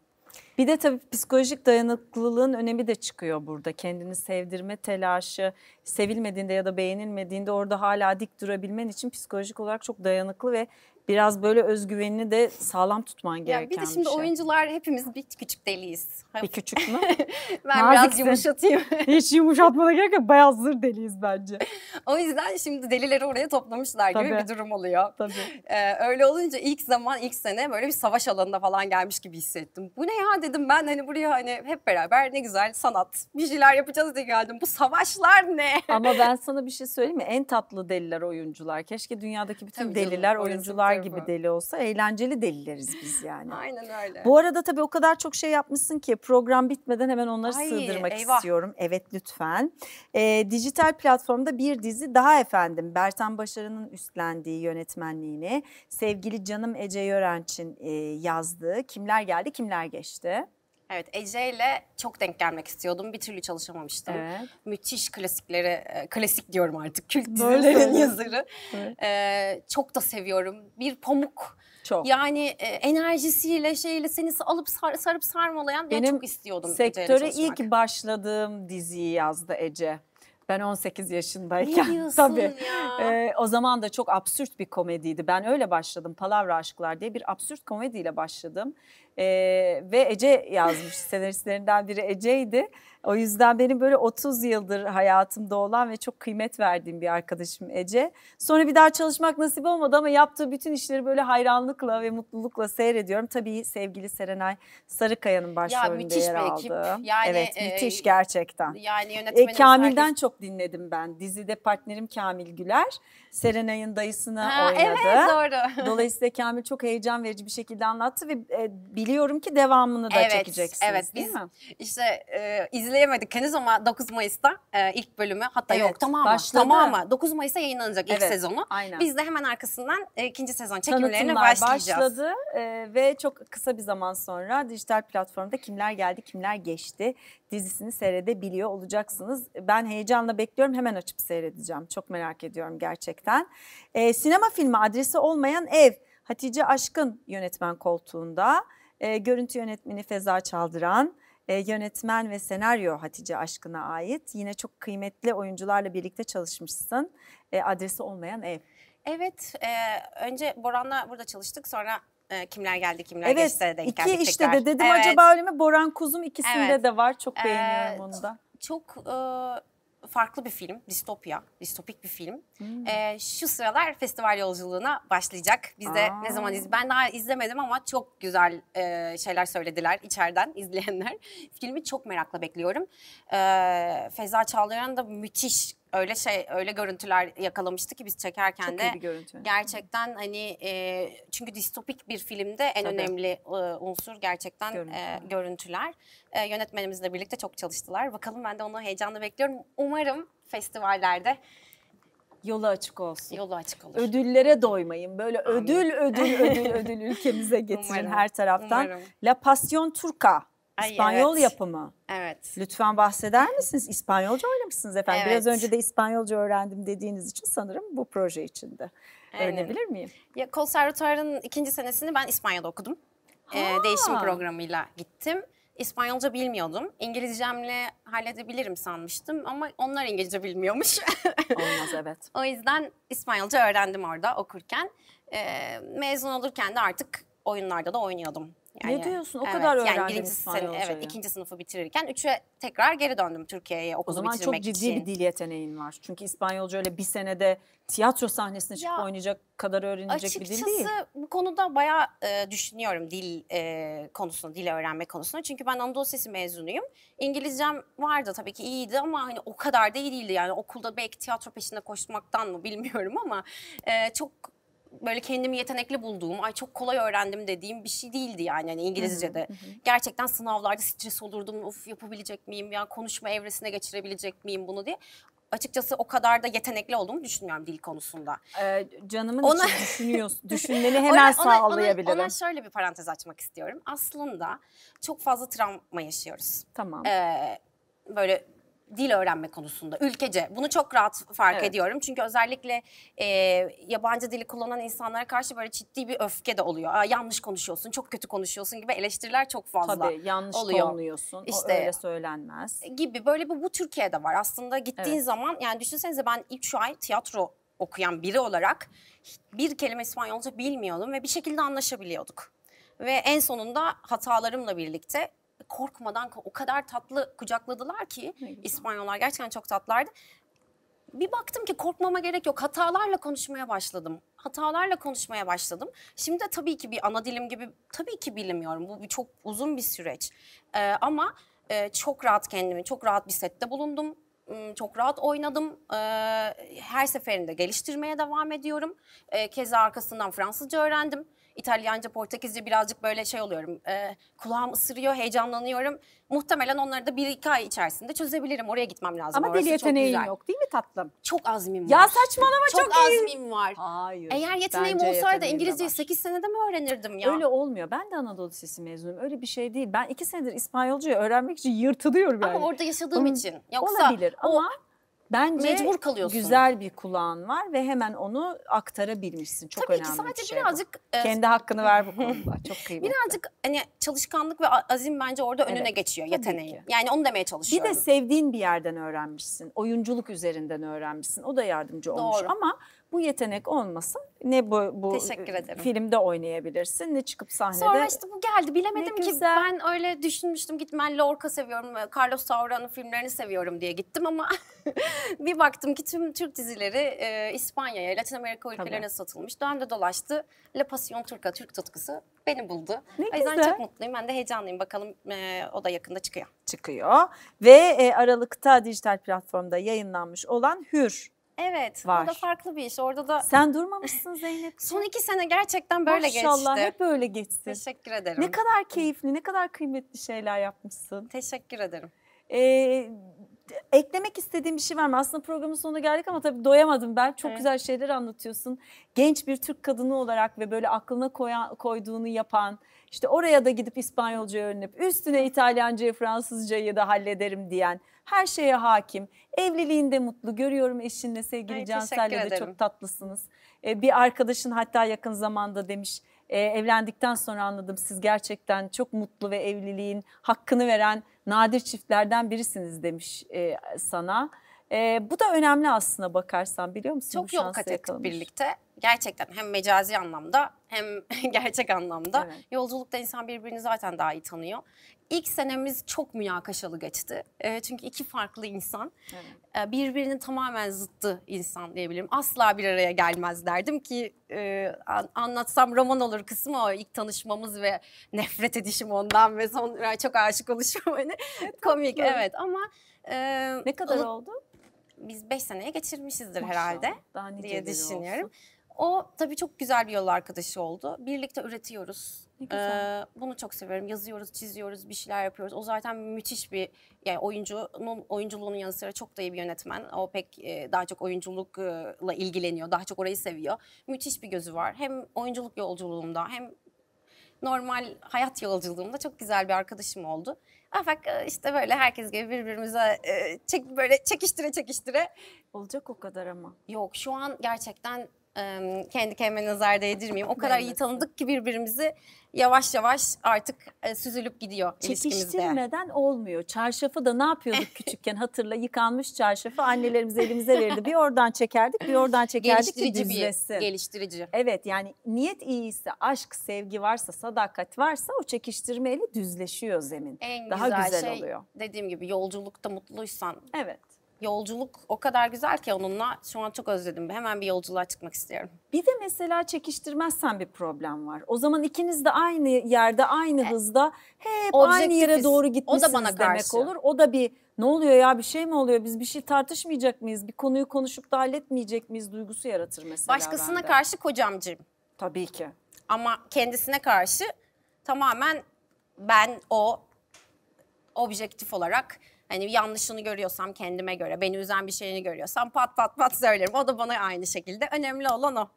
Speaker 1: Bir de tabii psikolojik dayanıklılığın önemi de çıkıyor burada. Kendini sevdirme telaşı, sevilmediğinde ya da beğenilmediğinde orada hala dik durabilmen için psikolojik olarak çok dayanıklı ve biraz böyle özgüvenini de sağlam tutman
Speaker 2: Ya
Speaker 1: gereken
Speaker 2: bir de şimdi
Speaker 1: şey.
Speaker 2: oyuncular hepimiz bir küçük deliyiz.
Speaker 1: Bir küçük mü?
Speaker 2: ben biraz
Speaker 3: Naziksin.
Speaker 2: yumuşatayım.
Speaker 3: Hiç yumuşatmana gerek yok. Bayağı zır deliyiz bence.
Speaker 2: o yüzden şimdi delileri oraya toplamışlar gibi
Speaker 3: Tabii.
Speaker 2: bir durum oluyor.
Speaker 1: Tabii.
Speaker 2: Ee, öyle olunca ilk zaman ilk sene böyle bir savaş alanına falan gelmiş gibi hissettim. Bu ne ya dedim ben hani buraya hani hep beraber ne güzel sanat bir şeyler yapacağız diye geldim. Bu savaşlar ne?
Speaker 1: Ama ben sana bir şey söyleyeyim mi? En tatlı deliler oyuncular. Keşke dünyadaki bütün
Speaker 2: Tabii canım,
Speaker 1: deliler
Speaker 2: bir
Speaker 1: oyuncular gibi deli olsa. Eğlenceli delileriz biz yani.
Speaker 2: Aynen öyle.
Speaker 1: Bu arada tabii o kadar çok şey yapmışsın ki program bitmeden hemen onları
Speaker 2: Ay,
Speaker 1: sığdırmak
Speaker 2: eyvah.
Speaker 1: istiyorum. Evet lütfen. Ee, dijital platformda bir dizi daha efendim. Bertan Başarı'nın üstlendiği yönetmenliğini sevgili canım Ece Yörenç'in e, yazdığı Kimler Geldi Kimler Geçti.
Speaker 2: Evet Ece ile çok denk gelmek istiyordum. Bir türlü çalışamamıştım.
Speaker 1: Evet.
Speaker 2: Müthiş klasikleri, e, klasik diyorum artık. Kült dizilerin yazarı.
Speaker 1: Evet.
Speaker 2: E, çok da seviyorum. Bir pamuk.
Speaker 1: Çok.
Speaker 2: Yani e, enerjisiyle şeyle seni alıp sar- sarıp sarmalayan ben
Speaker 1: Benim
Speaker 2: çok istiyordum. Ece'yle
Speaker 1: Sektöre ilk başladığım diziyi yazdı Ece. Ben 18
Speaker 2: Ne
Speaker 1: yaşındayken.
Speaker 2: diyorsun
Speaker 1: Tabii.
Speaker 2: ya?
Speaker 1: Ee, o zaman da çok absürt bir komediydi. Ben öyle başladım. Palavra Aşklar diye bir absürt komediyle başladım. Ee, ve Ece yazmış. Senaristlerinden biri Ece'ydi. O yüzden benim böyle 30 yıldır hayatımda olan ve çok kıymet verdiğim bir arkadaşım Ece. Sonra bir daha çalışmak nasip olmadı ama yaptığı bütün işleri böyle hayranlıkla ve mutlulukla seyrediyorum. Tabii sevgili Serenay Sarıkaya'nın başrolünde
Speaker 2: müthiş
Speaker 1: yer
Speaker 2: bir ekip.
Speaker 1: aldı.
Speaker 2: Yani,
Speaker 1: evet
Speaker 2: e,
Speaker 1: müthiş gerçekten.
Speaker 2: Yani
Speaker 1: E, Kamil'den
Speaker 2: herkes-
Speaker 1: çok dinledim ben. Dizide partnerim Kamil Güler. Serenay'ın dayısını
Speaker 2: Ha,
Speaker 1: oynadı.
Speaker 2: Evet doğru.
Speaker 1: Dolayısıyla Kamil çok heyecan verici bir şekilde anlattı ve e, biliyorum ki devamını da
Speaker 2: Evet,
Speaker 1: çekeceksiniz
Speaker 2: evet.
Speaker 1: değil
Speaker 2: Biz
Speaker 1: mi?
Speaker 2: İşte e, izleyemedik henüz ama 9 Mayıs'ta e, ilk bölümü hatta
Speaker 1: Evet,
Speaker 2: yok tamamı
Speaker 1: başladı.
Speaker 2: tamamı 9 Mayıs'ta yayınlanacak ilk
Speaker 1: Evet,
Speaker 2: sezonu.
Speaker 1: Aynen.
Speaker 2: Biz de hemen arkasından e, ikinci sezon çekimlerine
Speaker 1: Tanıtımlar
Speaker 2: başlayacağız.
Speaker 1: başladı e, ve çok kısa bir zaman sonra dijital platformda kimler geldi kimler geçti dizisini seyredebiliyor olacaksınız. Ben heyecanla bekliyorum hemen açıp seyredeceğim çok merak ediyorum gerçekten. E, sinema filmi adresi olmayan ev Hatice Aşkın yönetmen koltuğunda E, görüntü yönetmeni Feza Çaldıran. E, yönetmen ve senaryo Hatice Aşkın'a ait. Yine çok kıymetli oyuncularla birlikte çalışmışsın. E, adresi olmayan ev.
Speaker 2: Evet e, önce Boran'la burada çalıştık sonra e, kimler geldi kimler
Speaker 1: Evet
Speaker 2: geçti denk
Speaker 1: iki
Speaker 2: geldik
Speaker 1: işte
Speaker 2: tekrar.
Speaker 1: de dedim
Speaker 2: Evet,
Speaker 1: acaba öyle mi? Boran Kuzum ikisinde
Speaker 2: Evet.
Speaker 1: de var. Çok
Speaker 2: Ee,
Speaker 1: beğeniyorum onu da.
Speaker 2: Çok e, farklı bir film, distopya, distopik bir film.
Speaker 1: Hmm.
Speaker 2: E, şu sıralar festival yolculuğuna başlayacak. Biz de
Speaker 1: Aa.
Speaker 2: ne zaman iz ben daha izlemedim ama çok güzel e, şeyler söylediler içeriden izleyenler. Filmi çok merakla bekliyorum. E, Feza Çağlayan da müthiş öyle şey öyle görüntüler yakalamıştı ki biz çekerken
Speaker 1: Çok
Speaker 2: de
Speaker 1: iyi bir görüntü.
Speaker 2: gerçekten hani e, çünkü distopik bir filmde en
Speaker 1: Tabii.
Speaker 2: önemli e, unsur gerçekten e,
Speaker 1: Görüntüler.
Speaker 2: görüntüler. E, yönetmenimizle birlikte çok çalıştılar. Bakalım ben de onu heyecanla bekliyorum. Umarım festivallerde
Speaker 1: Yolu açık olsun.
Speaker 2: yolu açık olur.
Speaker 1: Ödüllere doymayın. Böyle
Speaker 2: Amin.
Speaker 1: ödül ödül ödül ödül ülkemize getirin
Speaker 2: Umarım,
Speaker 1: her taraftan.
Speaker 2: Umarım.
Speaker 1: La Pasión Turca.
Speaker 2: Ay,
Speaker 1: İspanyol
Speaker 2: evet.
Speaker 1: yapımı.
Speaker 2: Evet.
Speaker 1: Lütfen bahseder misiniz? İspanyolca oynamışsınız efendim. Biraz
Speaker 2: Evet.
Speaker 1: önce de İspanyolca öğrendim dediğiniz için sanırım bu proje içinde.
Speaker 2: Aynen.
Speaker 1: Öğrenebilir miyim?
Speaker 2: Ya, konservatuarın ikinci senesini ben İspanya'da okudum. E,
Speaker 1: Ha.
Speaker 2: değişim programıyla gittim. İspanyolca bilmiyordum. İngilizcemle halledebilirim sanmıştım ama onlar İngilizce bilmiyormuş.
Speaker 1: Olmaz evet.
Speaker 2: O yüzden İspanyolca öğrendim orada okurken. Ee, mezun olurken de artık oyunlarda da oynuyordum.
Speaker 1: Ne diyorsun? O kadar öğrendin
Speaker 2: birinci sene-
Speaker 1: İspanyolcayı.
Speaker 2: evet, ikinci sınıfı bitirirken üçe tekrar geri döndüm Türkiye'ye
Speaker 1: O
Speaker 2: okulu
Speaker 1: zaman çok
Speaker 2: bitirmek
Speaker 1: ciddi
Speaker 2: için.
Speaker 1: bir dil yeteneğin var. Çünkü İspanyolca öyle bir senede tiyatro sahnesine çıkıp
Speaker 2: Ya,
Speaker 1: oynayacak kadar öğrenilecek bir dil
Speaker 2: Açıkçası
Speaker 1: değil.
Speaker 2: bu konuda bayağı e, düşünüyorum dil e, konusunu, dil öğrenme konusunu. Çünkü ben Anadolu Sesi mezunuyum. İngilizcem vardı tabii ki iyiydi ama hani o kadar da iyi değildi. Yani okulda belki tiyatro peşinde koşmaktan mı bilmiyorum ama e, çok böyle kendimi yetenekli bulduğum, ay çok kolay öğrendim dediğim bir şey değildi yani hani İngilizce'de. Gerçekten sınavlarda stres olurdum. Of yapabilecek miyim ya konuşma evresine geçirebilecek miyim bunu diye. Açıkçası o kadar da yetenekli olduğumu düşünmüyorum dil konusunda.
Speaker 1: Ee, canımın
Speaker 2: Ona-
Speaker 1: için düşünüyorsun. Düşünmeni hemen
Speaker 2: Ona- ona-
Speaker 1: sağlayabilirim.
Speaker 2: Ona, ona şöyle bir parantez açmak istiyorum. Aslında çok fazla travma yaşıyoruz.
Speaker 1: Tamam.
Speaker 2: Ee, böyle dil öğrenme konusunda ülkece bunu çok rahat fark
Speaker 1: Evet.
Speaker 2: ediyorum. Çünkü özellikle e, yabancı dili kullanan insanlara karşı böyle ciddi bir öfke de oluyor. Aa, yanlış konuşuyorsun, çok kötü konuşuyorsun gibi eleştiriler çok fazla.
Speaker 1: Tabii yanlış
Speaker 2: oluyor.
Speaker 1: tonluyorsun.
Speaker 2: İşte-
Speaker 1: o öyle söylenmez.
Speaker 2: gibi böyle bu, bu Türkiye'de var. Aslında gittiğin
Speaker 1: Evet.
Speaker 2: zaman yani düşünsenize ben 3 ay tiyatro okuyan biri olarak bir kelime İspanyolca bilmiyordum ve bir şekilde anlaşabiliyorduk. Ve en sonunda hatalarımla birlikte korkmadan o kadar tatlı kucakladılar ki. İspanyollar gerçekten çok tatlılardı. Bir baktım ki korkmama gerek yok. Hatalarla konuşmaya başladım. Hatalarla konuşmaya başladım. Şimdi de tabii ki bir ana dilim gibi tabii ki bilmiyorum. Bu bir çok uzun bir süreç. Ee, ama e, çok rahat kendimi, çok rahat bir sette bulundum. Hmm, Çok rahat oynadım. Ee, her seferinde geliştirmeye devam ediyorum. Ee, keza arkasından Fransızca öğrendim. İtalyanca, Portekizce birazcık böyle şey oluyorum. Ee, kulağım ısırıyor, heyecanlanıyorum. Muhtemelen onları da bir iki ay içerisinde çözebilirim. Oraya gitmem lazım.
Speaker 1: Ama
Speaker 2: Orası
Speaker 1: dil
Speaker 2: çok
Speaker 1: yeteneğin yok değil mi tatlım?
Speaker 2: Çok azmim var.
Speaker 1: Ya saçmalama çok,
Speaker 2: çok,
Speaker 1: iyi.
Speaker 2: azmim var.
Speaker 1: Hayır.
Speaker 2: Eğer yeteneğim olsaydı İngilizceyi
Speaker 1: var.
Speaker 2: 8 senede mi öğrenirdim ya?
Speaker 1: Öyle olmuyor. Ben de Anadolu Lisesi mezunuyum. Öyle bir şey değil. Ben iki senedir İspanyolcayı öğrenmek için yırtılıyorum yani.
Speaker 2: Ama orada yaşadığım
Speaker 1: Onun-
Speaker 2: için. Yoksa
Speaker 1: Olabilir
Speaker 2: o
Speaker 1: ama bence
Speaker 2: mecbur kalıyorsun.
Speaker 1: güzel bir kulağın var ve hemen onu aktarabilmişsin. Çok
Speaker 2: tabii ki
Speaker 1: önemli
Speaker 2: sadece
Speaker 1: bir şey bu.
Speaker 2: birazcık e,
Speaker 1: Kendi hakkını ver bu konuda. Çok kıymetli.
Speaker 2: birazcık hani çalışkanlık ve azim bence orada önüne
Speaker 1: Evet,
Speaker 2: geçiyor
Speaker 1: ki.
Speaker 2: Yani onu demeye
Speaker 1: Bir
Speaker 2: çalışıyorum.
Speaker 1: de sevdiğin bir yerden öğrenmişsin. Oyunculuk üzerinden öğrenmişsin. O da yardımcı olmuş.
Speaker 2: Doğru.
Speaker 1: Ama bu yetenek olmasın ne bu, bu filmde oynayabilirsin ne çıkıp sahnede.
Speaker 2: Sonra işte bu geldi. Bilemedim
Speaker 1: Ne
Speaker 2: ki
Speaker 1: güzel.
Speaker 2: ben öyle düşünmüştüm. Gittim ben Lorca seviyorum, e, Carlos Saura'nın filmlerini seviyorum diye gittim ama bir baktım ki tüm Türk dizileri e, İspanya'ya, Latin Amerika ülkelerine
Speaker 1: Tabii.
Speaker 2: satılmış. Döndü dolaştı. La Pasión Turca, Türk tutkusu beni buldu.
Speaker 1: Ne
Speaker 2: o yüzden
Speaker 1: güzel.
Speaker 2: çok mutluyum. Ben de heyecanlıyım. Bakalım e, o da yakında çıkıyor.
Speaker 1: çıkıyor ve e, Aralık'ta dijital platformda yayınlanmış olan Hür
Speaker 2: Evet,
Speaker 1: Var.
Speaker 2: o da farklı bir iş. Orada da
Speaker 1: Sen durmamışsın Zeynep.
Speaker 2: son iki sene gerçekten böyle
Speaker 1: Maşallah
Speaker 2: geçti.
Speaker 1: hep öyle geçsin.
Speaker 2: Teşekkür ederim.
Speaker 1: Ne kadar keyifli, ne kadar kıymetli şeyler yapmışsın.
Speaker 2: Teşekkür ederim.
Speaker 1: Ee, eklemek istediğim bir şey var mı? Aslında programın sonuna geldik ama tabii doyamadım ben. Çok
Speaker 2: Evet.
Speaker 1: güzel şeyler anlatıyorsun. Genç bir Türk kadını olarak ve böyle aklına koyan, koyduğunu yapan, işte oraya da gidip İspanyolca öğrenip üstüne İtalyancayı, Fransızcayı da hallederim diyen, her şeye hakim. Evliliğinde mutlu. Görüyorum eşinle sevgili
Speaker 2: Ay,
Speaker 1: Cansel'le de
Speaker 2: ederim.
Speaker 1: çok tatlısınız. Ee, bir arkadaşın hatta yakın zamanda demiş e, evlendikten sonra anladım siz gerçekten çok mutlu ve evliliğin hakkını veren nadir çiftlerden birisiniz demiş e, sana. E, bu da önemli aslında bakarsan biliyor musun?
Speaker 2: Çok yol kat ettik birlikte. Gerçekten hem mecazi anlamda hem gerçek anlamda.
Speaker 1: Evet.
Speaker 2: Yolculukta insan birbirini zaten daha iyi tanıyor. İlk senemiz çok münakaşalı geçti. E, çünkü iki farklı insan.
Speaker 1: Evet.
Speaker 2: e, birbirinin tamamen zıttı insan diyebilirim. Asla bir araya gelmez derdim ki e, an- anlatsam roman olur kısmı o ilk tanışmamız ve nefret edişim ondan ve sonra çok aşık oluşum hani komik evet ama e,
Speaker 1: Ne kadar
Speaker 2: onu-
Speaker 1: oldu?
Speaker 2: biz beş seneye geçirmişizdir
Speaker 1: Maşallah,
Speaker 2: herhalde
Speaker 1: Daha
Speaker 2: diye düşünüyorum.
Speaker 1: olsun.
Speaker 2: O tabii çok güzel bir yol arkadaşı oldu. Birlikte üretiyoruz.
Speaker 1: Ne güzel.
Speaker 2: Ee, bunu çok severim. Yazıyoruz, çiziyoruz, bir şeyler yapıyoruz. O zaten müthiş bir yani oyuncunun oyunculuğunun yanı sıra çok da iyi bir yönetmen. O pek e, daha çok oyunculukla ilgileniyor. Daha çok orayı seviyor. Müthiş bir gözü var. Hem oyunculuk yolculuğumda hem normal hayat yolculuğumda çok güzel bir arkadaşım oldu. Afak e, işte böyle herkes gibi birbirimize e, çek, böyle çekiştire çekiştire
Speaker 1: Olacak o kadar ama.
Speaker 2: Yok şu an gerçekten kendi kendime nazar değdirmeyeyim. O kadar iyi tanıdık ki birbirimizi yavaş yavaş artık süzülüp gidiyor.
Speaker 1: Çekiştirmeden olmuyor. Çarşafı da ne yapıyorduk küçükken hatırla yıkanmış çarşafı annelerimiz elimize verirdi. Bir oradan çekerdik bir oradan çekerdik ki
Speaker 2: Geliştirici bir,
Speaker 1: düzlesin.
Speaker 2: geliştirici.
Speaker 1: Evet yani niyet iyiyse, aşk, sevgi varsa, sadakat varsa o çekiştirmeyle düzleşiyor zemin.
Speaker 2: En
Speaker 1: Daha
Speaker 2: güzel,
Speaker 1: güzel
Speaker 2: şey
Speaker 1: oluyor.
Speaker 2: dediğim gibi yolculukta mutluysan
Speaker 1: Evet.
Speaker 2: Yolculuk o kadar güzel ki onunla şu an çok özledim. Hemen bir yolculuğa çıkmak istiyorum.
Speaker 1: Bir de mesela çekiştirmezsen bir problem var. O zaman ikiniz de aynı yerde, aynı hızda hep aynı yere doğru
Speaker 2: O da
Speaker 1: gitmişsiniz
Speaker 2: bana
Speaker 1: demek
Speaker 2: karşı.
Speaker 1: olur. O da bir ne oluyor ya bir şey mi oluyor? Biz bir şey tartışmayacak mıyız? Bir konuyu konuşup da halletmeyecek miyiz duygusu yaratır mesela
Speaker 2: Başkasına
Speaker 1: bende.
Speaker 2: karşı kocamcıyım.
Speaker 1: Tabii ki.
Speaker 2: Ama kendisine karşı tamamen ben o objektif olarak hani yanlışını görüyorsam kendime göre, beni üzen bir şeyini görüyorsam pat pat pat söylerim. O da bana aynı şekilde. Önemli olan o.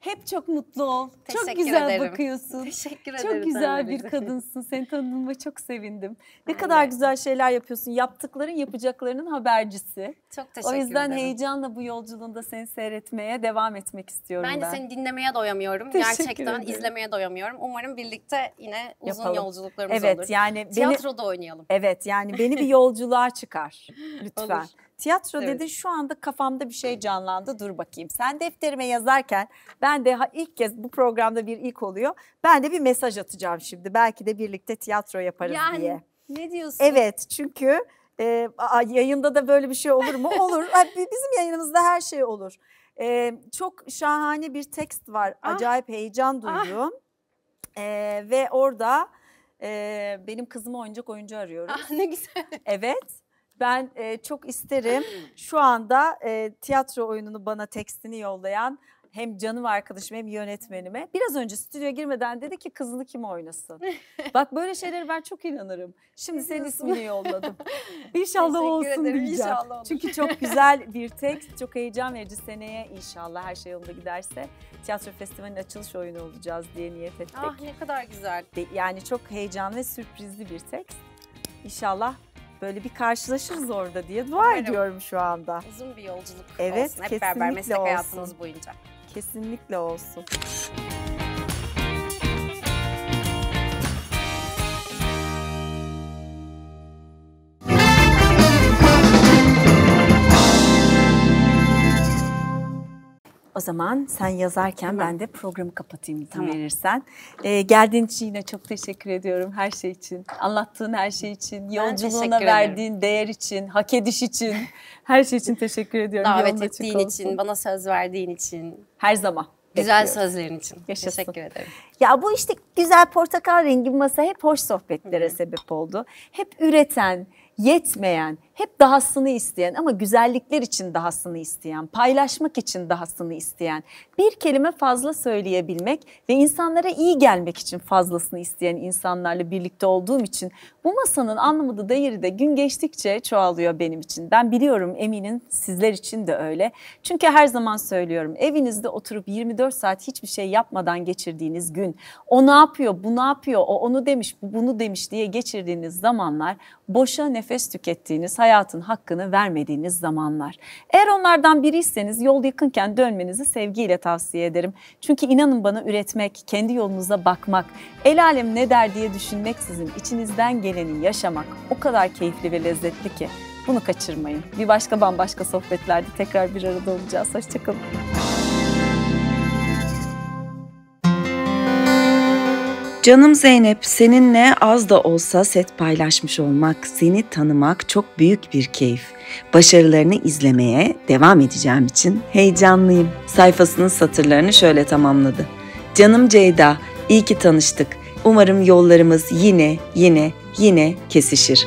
Speaker 1: Hep çok mutlu ol. çok
Speaker 2: Teşekkür
Speaker 1: güzel
Speaker 2: ederim.
Speaker 1: bakıyorsun.
Speaker 2: Teşekkür ederim.
Speaker 1: Çok güzel bir kadınsın. Seni tanıdığıma çok sevindim. Ne
Speaker 2: Ben
Speaker 1: kadar güzel şeyler yapıyorsun. Yaptıkların yapacaklarının habercisi.
Speaker 2: Çok teşekkür
Speaker 1: O yüzden
Speaker 2: ederim.
Speaker 1: heyecanla bu yolculuğunda seni seyretmeye devam etmek istiyorum
Speaker 2: Ben
Speaker 1: ben.
Speaker 2: de seni dinlemeye doyamıyorum.
Speaker 1: Teşekkür
Speaker 2: Gerçekten
Speaker 1: ederim.
Speaker 2: izlemeye doyamıyorum. Umarım birlikte yine uzun
Speaker 1: Yapalım.
Speaker 2: yolculuklarımız
Speaker 1: Evet
Speaker 2: olur.
Speaker 1: yani beni
Speaker 2: Tiyatroda oynayalım.
Speaker 1: evet yani beni bir yolculuğa çıkar lütfen.
Speaker 2: Olur.
Speaker 1: Tiyatro
Speaker 2: Evet.
Speaker 1: dedin şu anda kafamda bir şey canlandı. Dur bakayım. Sen defterime yazarken ben de ilk kez bu programda bir ilk oluyor. Ben de bir mesaj atacağım şimdi. Belki de birlikte tiyatro yaparız
Speaker 2: Yani
Speaker 1: diye.
Speaker 2: ne diyorsun?
Speaker 1: Evet çünkü e, aa, yayında da böyle bir şey olur mu? Olur. Bizim yayınımızda her şey olur. E, çok şahane bir tekst var.
Speaker 2: Ah.
Speaker 1: Acayip heyecan
Speaker 2: Ah.
Speaker 1: duydum. E, ve orada e, benim kızıma oyuncak oyuncu arıyorum.
Speaker 2: Ah, ne güzel.
Speaker 1: Evet. Ben e, çok isterim şu anda e, tiyatro oyununu bana tekstini yollayan hem canım arkadaşım hem yönetmenime biraz önce stüdyoya girmeden dedi ki kızını kim oynasın? Bak böyle şeylere ben çok inanırım. Şimdi senin ismini yolladım. İnşallah olsun
Speaker 2: ederim,
Speaker 1: diyeceğim.
Speaker 2: inşallah olur.
Speaker 1: Çünkü çok güzel bir tekst, çok heyecan verici seneye inşallah her şey yolunda giderse tiyatro festivalinin açılış oyunu olacağız diye niyet ettik.
Speaker 2: Ah ne kadar güzel.
Speaker 1: Yani çok heyecanlı ve sürprizli bir tekst. İnşallah böyle bir karşılaşırız orada diye dua
Speaker 2: Umarım.
Speaker 1: ediyorum şu anda.
Speaker 2: Uzun bir yolculuk
Speaker 1: Evet,
Speaker 2: olsun. Hep beraber meslek
Speaker 1: olsun.
Speaker 2: hayatımız boyunca.
Speaker 1: Kesinlikle olsun. O zaman sen yazarken
Speaker 2: Tamam.
Speaker 1: ben de programı kapatayım izin
Speaker 2: Tamam.
Speaker 1: verirsen. Ee, geldiğin için yine çok teşekkür ediyorum her şey için. Anlattığın her şey için, yolculuğuna verdiğin değer için, hak ediş için. Her şey için teşekkür ediyorum.
Speaker 2: Davet ettiğin için, bana söz verdiğin için,
Speaker 1: Her zaman.
Speaker 2: güzel
Speaker 1: bekliyoruz.
Speaker 2: sözlerin için.
Speaker 1: Yaşasın.
Speaker 2: Teşekkür ederim.
Speaker 1: Ya bu işte güzel portakal rengi masa hep hoş sohbetlere sebep oldu. Hep üreten, yetmeyen, hep dahasını isteyen ama güzellikler için dahasını isteyen, paylaşmak için dahasını isteyen, bir kelime fazla söyleyebilmek ve insanlara iyi gelmek için fazlasını isteyen insanlarla birlikte olduğum için bu masanın anlamı da değeri de gün geçtikçe çoğalıyor benim için. Ben biliyorum eminim sizler için de öyle. Çünkü her zaman söylüyorum evinizde oturup 24 saat hiçbir şey yapmadan geçirdiğiniz gün, o ne yapıyor, bu ne yapıyor, o onu demiş, bu bunu demiş diye geçirdiğiniz zamanlar boşa nefes tükettiğiniz, hayatın hakkını vermediğiniz zamanlar. Eğer onlardan biriyseniz yol yakınken dönmenizi sevgiyle tavsiye ederim. Çünkü inanın bana üretmek, kendi yolunuza bakmak, el alem ne der diye düşünmeksizin içinizden geleni yaşamak o kadar keyifli ve lezzetli ki bunu kaçırmayın. Bir başka bambaşka sohbetlerde tekrar bir arada olacağız. Hoşçakalın.
Speaker 4: Canım Zeynep, seninle az da olsa set paylaşmış olmak, seni tanımak çok büyük bir keyif. Başarılarını izlemeye devam edeceğim için heyecanlıyım. Sayfasının satırlarını şöyle tamamladı. Canım Ceyda, iyi ki tanıştık. Umarım yollarımız yine, yine, yine kesişir.